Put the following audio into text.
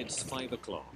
It's 5 o'clock.